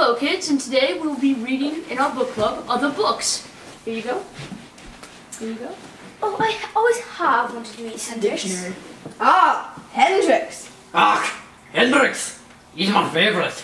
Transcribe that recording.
Hello kids, and today we'll be reading in our book club other books. Here you go. Here you go. Oh, I always have wanted to meet Hendrix. Ah, Hendrix. Ah, Hendrix. He's my favorite.